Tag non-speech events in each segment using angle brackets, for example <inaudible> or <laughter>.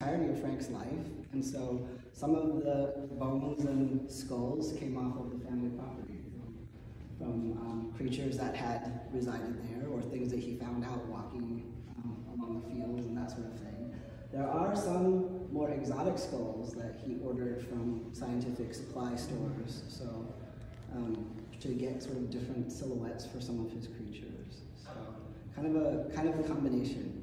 entirety of Frank's life, and so some of the bones and skulls came off of the family property from um, creatures that had resided there or things that he found out walking um, along the fields and that sort of thing. There are some more exotic skulls that he ordered from scientific supply stores, so um, to get sort of different silhouettes for some of his creatures. So kind of a kind of a combination.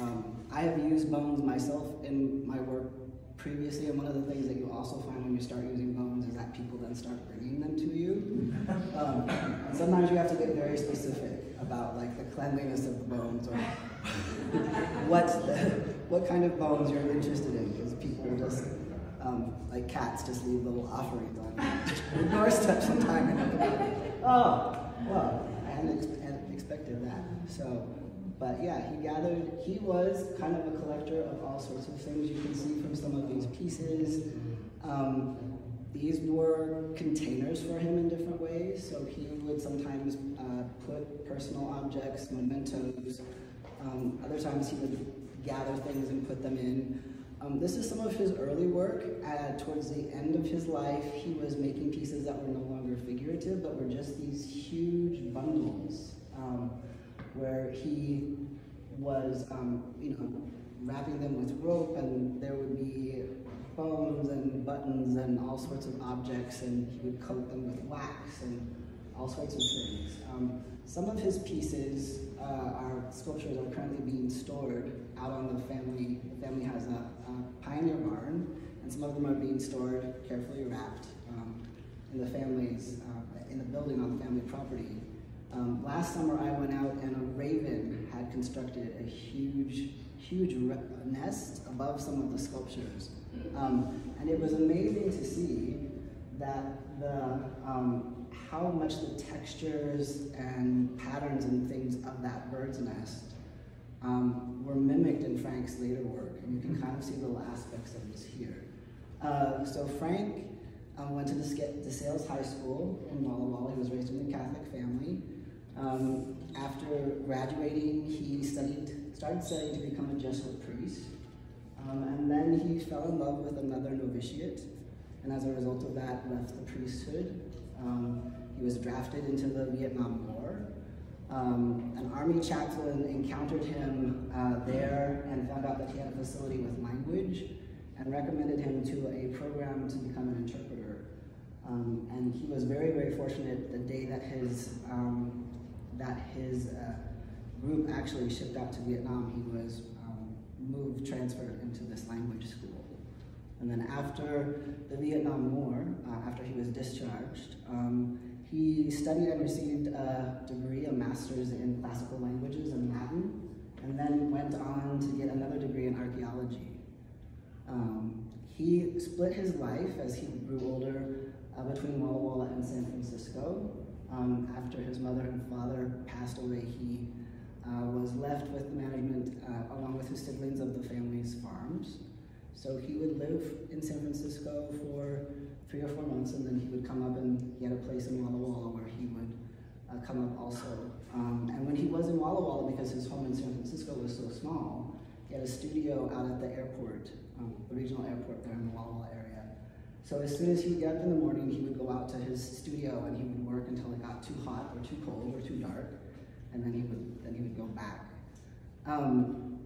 Um, I have used bones myself in my work previously, and one of the things that you also find when you start using bones is that people then start bringing them to you. <laughs> Um, sometimes you have to get very specific about like the cleanliness of the bones or <laughs> what what kind of bones you're interested in, because people just um, like cats just leave little offerings on your <laughs> doorstep sometime. And oh, well, I hadn't, ex hadn't expected that. So. But yeah, he gathered, he was kind of a collector of all sorts of things. You can see from some of these pieces. Um, these were containers for him in different ways. So he would sometimes uh, put personal objects, mementos. Um, other times he would gather things and put them in. Um, this is some of his early work. Towards the end of his life, he was making pieces that were no longer figurative, but were just these huge bundles. Um, where he was, um, you know, wrapping them with rope and there would be bones and buttons and all sorts of objects and he would coat them with wax and all sorts of things. Um, some of his pieces, uh, our sculptures are currently being stored out on the family. The family has a, a pioneer barn and some of them are being stored carefully wrapped um, in the family's, uh, in the building on the family property. Um, last summer I went out and a raven had constructed a huge, huge nest above some of the sculptures. Um, and it was amazing to see that the, um, how much the textures and patterns and things of that bird's nest um, were mimicked in Frank's later work. And you can kind of see little aspects of this here. Uh, so Frank um, went to DeSales High School in Walla Walla. He was raised in a Catholic family. Um, after graduating, he studied, started studying to become a Jesuit priest. Um, and then he fell in love with another novitiate, and as a result of that, left the priesthood. Um, he was drafted into the Vietnam War. Um, an army chaplain encountered him uh, there and found out that he had a facility with language and recommended him to a program to become an interpreter. Um, and he was very, very fortunate the day that his um, that his uh, group actually shipped out to Vietnam, he was um, moved, transferred into this language school. And then after the Vietnam War, uh, after he was discharged, um, he studied and received a degree, a master's in classical languages and Latin, and then went on to get another degree in archaeology. Um, he split his life as he grew older uh, between Walla Walla and San Francisco. Um, after his mother and father passed away, he uh, was left with the management uh, along with his siblings of the family's farms. So he would live in San Francisco for three or four months and then he would come up and he had a place in Walla Walla where he would uh, come up also. Um, and when he was in Walla Walla, because his home in San Francisco was so small, he had a studio out at the airport, um, the regional airport there in the Walla Walla area. So as soon as he would get up in the morning, he would go out to his studio and he would work until it got too hot or too cold or too dark, and then he would then he would go back. Um,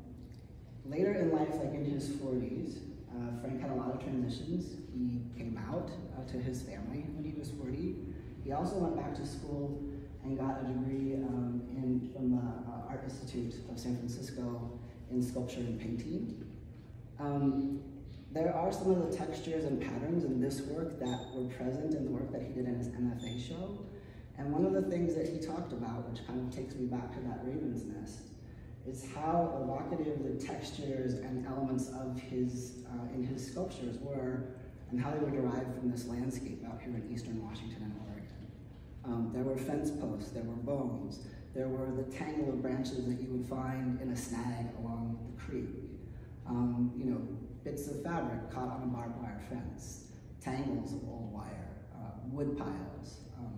later in life, like in his 40s, uh, Frank had a lot of transitions. He came out uh, to his family when he was 40. He also went back to school and got a degree um, in, from the uh, Art Institute of San Francisco in sculpture and painting. Um, there are some of the textures and patterns in this work that were present in the work that he did in his MFA show. And one of the things that he talked about, which kind of takes me back to that raven's nest, is how evocative the textures and elements of his, uh, in his sculptures were, and how they were derived from this landscape out here in eastern Washington and Oregon. Um, there were fence posts, there were bones, there were the tangle of branches that you would find in a snag along the creek. Um, you know, bits of fabric caught on a barbed wire fence, tangles of old wire, uh, wood piles, um,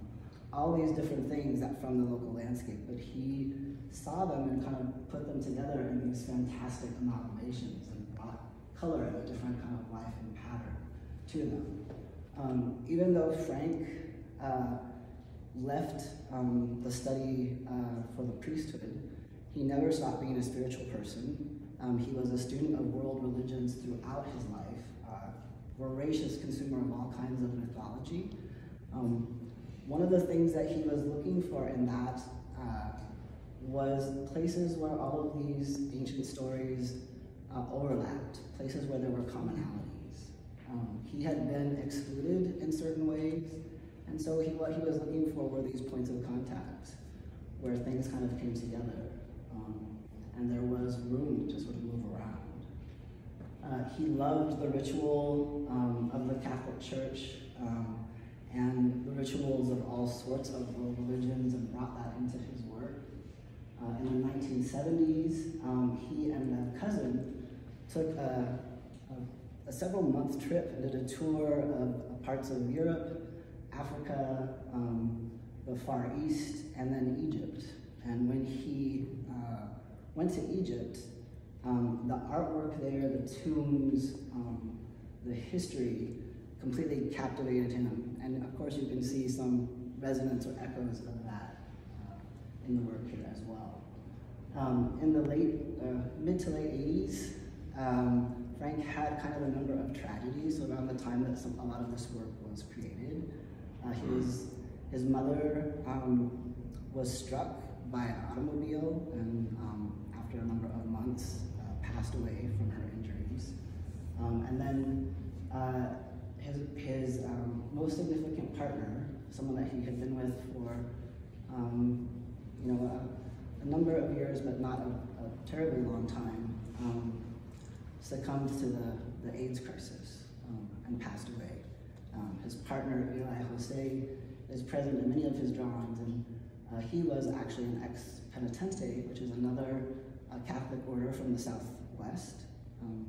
all these different things that from the local landscape, but he saw them and kind of put them together in these fantastic amalgamations and brought color and a different kind of life and pattern to them. Um, even though Frank uh, left um, the study uh, for the priesthood, he never stopped being a spiritual person. Um, he was a student of world religions throughout his life, uh, voracious consumer of all kinds of mythology. Um, one of the things that he was looking for in that uh, was places where all of these ancient stories uh, overlapped, places where there were commonalities. Um, he had been excluded in certain ways, and so he, what he was looking for were these points of contact where things kind of came together um, and there was room to sort of move around. Uh, he loved the ritual um, of the Catholic Church um, and the rituals of all sorts of religions and brought that into his work. Uh, in the 1970s, um, he and a cousin took a, a, a several month trip and did a tour of parts of Europe, Africa, um, the Far East, and then Egypt. And when he uh, went to Egypt, the artwork there, the tombs, um, the history completely captivated him. And of course, you can see some resonance or echoes of that uh, in the work here as well. Um, in the late, uh, mid to late 80s, um, Frank had kind of a number of tragedies around the time that some, a lot of this work was created. Uh, his, his mother um, was struck by an automobile and um, after a number of months passed away from her injuries. Um, and then uh, his, his um, most significant partner, someone that he had been with for um, you know, a, a, number of years, but not a, a terribly long time, um, succumbed to the, the AIDS crisis um, and passed away. his partner, Eli Jose, is present in many of his drawings, and uh, he was actually an ex-penitente, which is another uh, Catholic order from the Southwest. Um,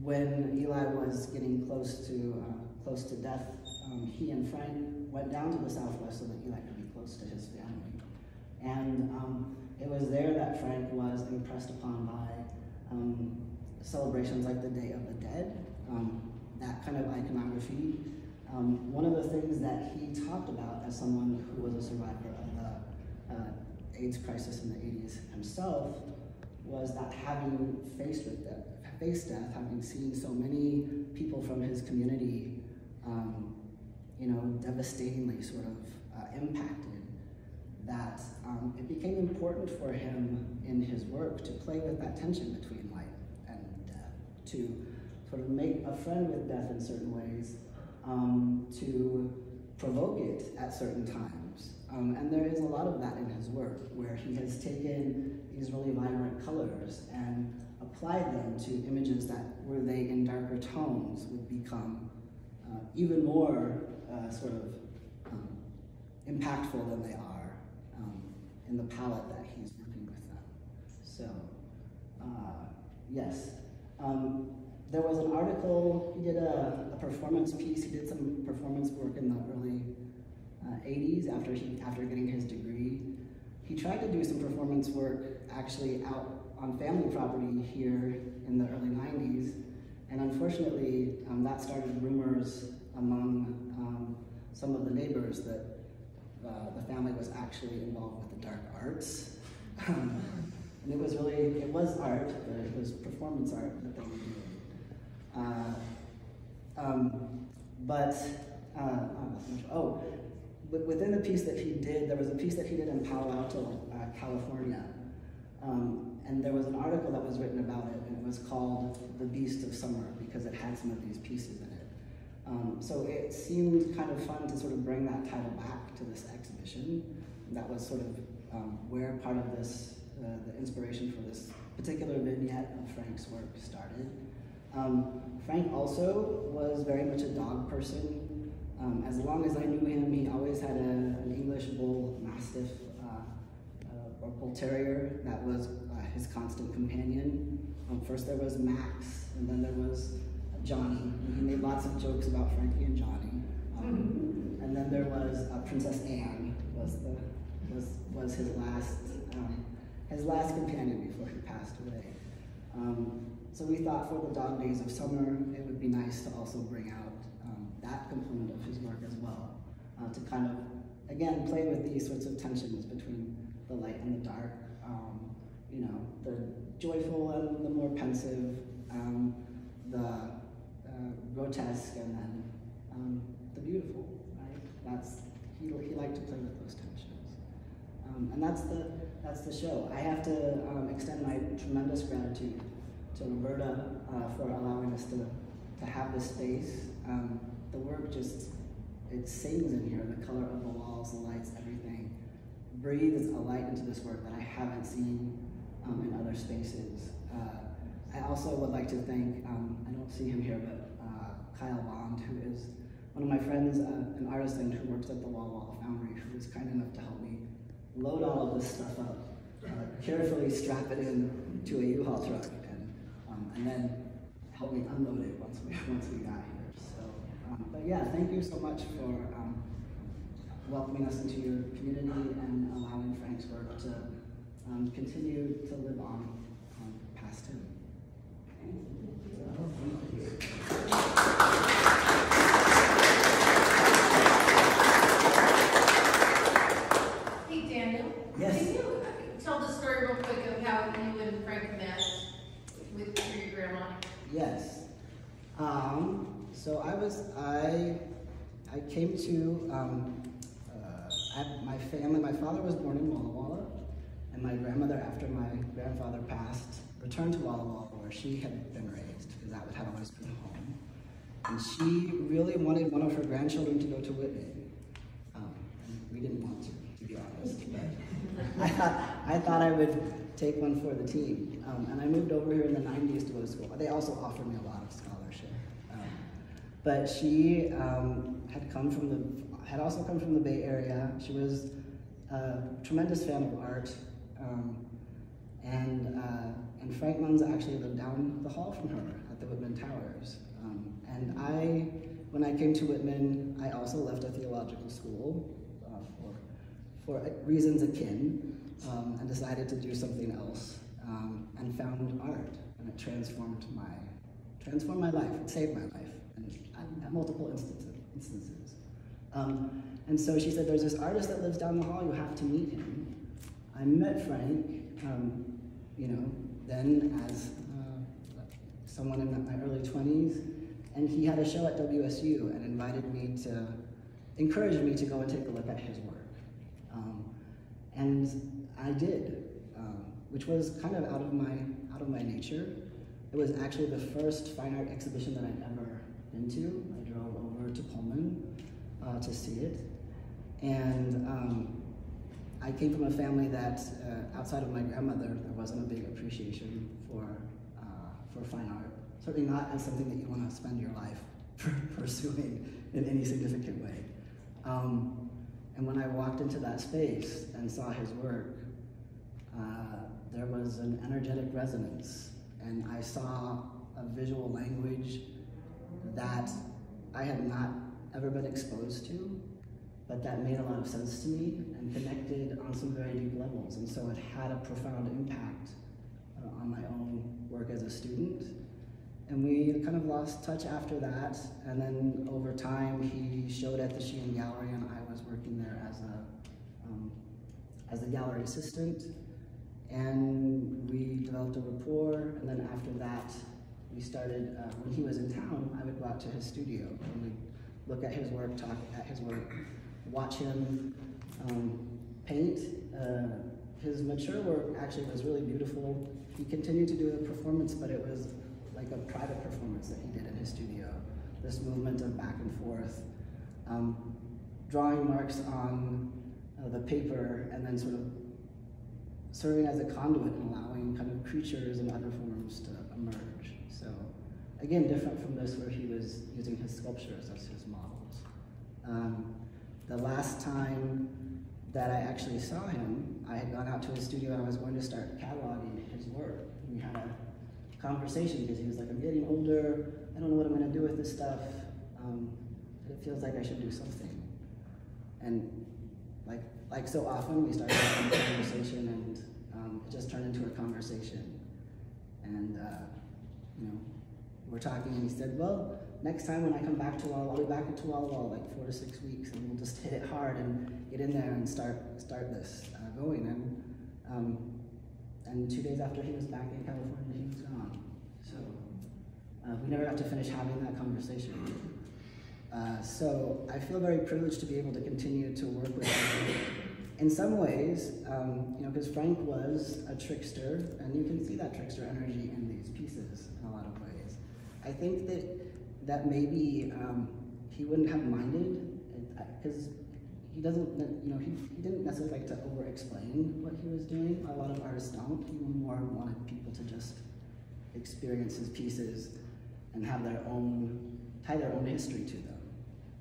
when Eli was getting close to uh, close to death, um, he and Frank went down to the Southwest so that Eli could be close to his family. And um, it was there that Frank was impressed upon by um, celebrations like the Day of the Dead, um, that kind of iconography. Um, one of the things that he talked about as someone who was a survivor of the uh, AIDS crisis in the 80s himself was that having faced with death, faced death, having seen so many people from his community, um, you know, devastatingly sort of uh, impacted, that um, it became important for him in his work to play with that tension between life and death, to sort of make a friend with death in certain ways, um, to provoke it at certain times. Um, and there is a lot of that in his work, where he has taken these really vibrant colors and applied them to images that, were they in darker tones, would become uh, even more uh, sort of um, impactful than they are um, in the palette that he's working with them. So, uh, yes. Um, there was an article, he did a, a, performance piece, he did some performance work in the early 80s uh, after, he, after getting his degree. He tried to do some performance work actually out on family property here in the early 90s, and unfortunately, um, that started rumors among um, some of the neighbors that uh, the family was actually involved with the dark arts. <laughs> and it was really, it was art, but it was performance art that they were doing. Uh, um, but, uh, oh, within the piece that he did, there was a piece that he did in Palo Alto, uh, California. Um, and there was an article that was written about it, and it was called The Beast of Summer because it had some of these pieces in it. Um, so it seemed kind of fun to sort of bring that title back to this exhibition. That was sort of um, where part of this, uh, the inspiration for this particular vignette of Frank's work started. Um, Frank also was very much a dog person. Um, as long as I knew him, he always had a, an English bull mastiff uh, uh, or bull terrier that was uh, his constant companion. Um, first there was Max, and then there was Johnny. And he made lots of jokes about Frankie and Johnny. Um, and then there was uh, Princess Anne was the was was his last um, his last companion before he passed away. Um, so we thought for the dog days of summer, it would be nice to also bring out that component of his work as well, uh, to kind of, again, play with these sorts of tensions between the light and the dark, um, you know, the joyful and the more pensive, um, the uh, grotesque and then um, the beautiful, right? That's, he, he liked to play with those tensions. Um, and that's the, that's the show. I have to um, extend my tremendous gratitude to Roberta uh, for allowing us to, to have this space. Um, the work just, it sings in here, the color of the walls, the lights, everything breathes a light into this work that I haven't seen um, in other spaces. Uh, I also would like to thank, um, I don't see him here, but uh, Kyle Bond, who is one of my friends, uh, an artisan who works at the Walla Walla Foundry, who was kind enough to help me load all of this stuff up, uh, carefully strap it in to a U-Haul truck, and, um, and then help me unload it once we, <laughs> once we got here. Um, but yeah, thank you so much for um, welcoming us into your community and allowing Frank's work to um, continue to live on um, past him. Hey Daniel. Yes. Can you tell the story real quick of how you and Frank met with your grandma? Yes. Um, so I was I I came to um, uh, my family. My father was born in Walla Walla, and my grandmother, after my grandfather passed, returned to Walla Walla where she had been raised because that had always been home. And she really wanted one of her grandchildren to go to Whitman. Um, we didn't want to, to be honest. But <laughs> I thought I thought I would take one for the team. Um, and I moved over here in the 90s to go to school. They also offered me a lot of scholarship. But she um, had come from the, had also come from the Bay Area. She was a tremendous fan of art. Um, and, uh, and Frank Munns actually lived down the hall from her at the Whitman Towers. Um, and I, when I came to Whitman, I also left a theological school uh, for, for reasons akin um, and decided to do something else um, and found art. And it transformed my, transformed my life, it saved my life multiple instances. instances. Um, and so she said, there's this artist that lives down the hall, you have to meet him. I met Frank, um, you know, then as uh, someone in my early 20s, and he had a show at WSU and invited me to, encouraged me to go and take a look at his work. Um, and I did, um, which was kind of out of my out of my nature. It was actually the first fine art exhibition that I'd ever been to. I drove over to Pullman uh, to see it, and um, I came from a family that, uh, outside of my grandmother, there wasn't a big appreciation for uh, for fine art. Certainly not as something that you want to spend your life <laughs> pursuing in any significant way. Um, and when I walked into that space and saw his work, uh, there was an energetic resonance, and I saw a visual language that I had not ever been exposed to, but that made a lot of sense to me and connected on some very deep levels. And so it had a profound impact uh, on my own work as a student. And we kind of lost touch after that. And then over time, he showed at the Sheehan Gallery, and I was working there as a um, as a gallery assistant. And we developed a rapport. And then after that, we started. Uh, when he was in town, I would go out to his studio and we'd look at his work, talk at his work, watch him um, paint. Uh, his mature work actually was really beautiful. He continued to do the performance, but it was like a private performance that he did in his studio. This movement of back and forth, um, drawing marks on uh, the paper, and then sort of serving as a conduit and allowing kind of creatures and other forms to emerge. So again, different from this where he was using his sculptures as his models. Um, the last time that I actually saw him, I had gone out to his studio and I was going to start cataloging his work. We had a conversation because he was like, I'm getting older, I don't know what I'm gonna do with this stuff, um, it feels like I should do something. And like, like so often, we started having a conversation and um, it just turned into a conversation. And uh, you know, we're talking, and he said, well, next time when I come back to Walla, I'll be back to Walla Walla like four to six weeks, and we'll just hit it hard and get in there and start start this uh, going. And um, and two days after he was back in California, he was gone. So uh, we never got to finish having that conversation. Uh, so I feel very privileged to be able to continue to work with him. In some ways, um, you know, because Frank was a trickster, and you can see that trickster energy in these pieces in a lot of ways. I think that that maybe um, he wouldn't have minded, because he doesn't, you know, he, he didn't necessarily like to over-explain what he was doing. A lot of artists don't. He more wanted people to just experience his pieces and have their own, tie their own history to them,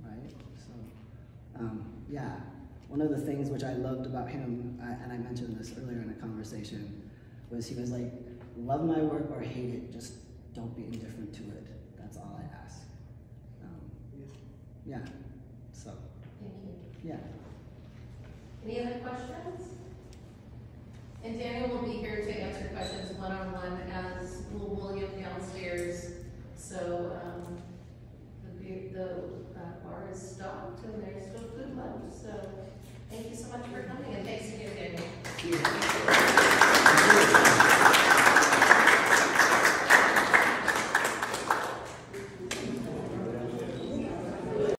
right? So, um, yeah. One of the things which I loved about him, and I mentioned this earlier in a conversation, was he was like, love my work or hate it, just don't be indifferent to it. That's all I ask. Um, yeah, so, Thank you. yeah. Any other questions? And Daniel will be here to answer questions one-on-one as will William downstairs. So, um, the, the uh, bar is stocked and there's still food left, so thank you so much for coming and thanks again, Daniel.